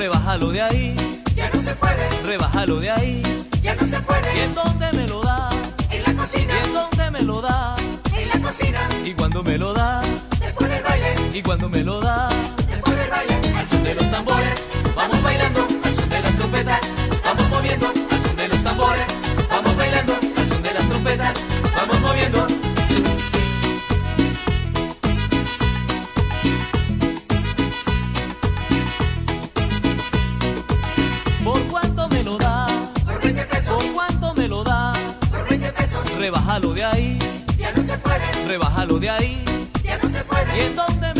Rebájalo de ahí. Ya no se puede. Rebájalo de ahí. Ya no se puede. ¿Y en dónde me lo da? En la cocina. ¿Y en dónde me lo da? En la cocina. ¿Y cuando me lo da? Después del baile. ¿Y cuando me lo da? Después del baile. Al son de los tambores. Rebájalo de ahí, Ya no se puede. rebájalo de ahí. Ya no se ¿Y puede. en dónde me